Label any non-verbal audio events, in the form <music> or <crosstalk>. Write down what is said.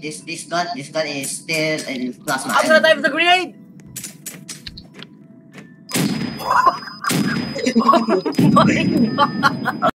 this this gun this gun is still in plasma. I'm gonna die with the grenade! <laughs> oh my god!